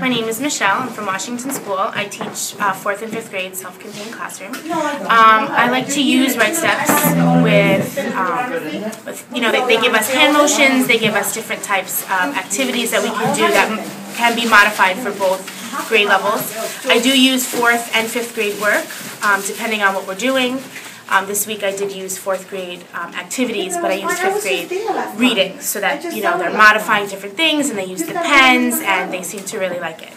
My name is Michelle. I'm from Washington School. I teach uh, fourth and fifth grade self-contained classroom. Um, I like to use WriteSteps with, um, with you know, they, they give us hand motions, they give us different types of activities that we can do that can be modified for both grade levels. I do use fourth and fifth grade work, um, depending on what we're doing. Um, this week I did use fourth grade um, activities, but I used fifth grade reading so that you know they're modifying different things and they use the pens and they seem to really like it.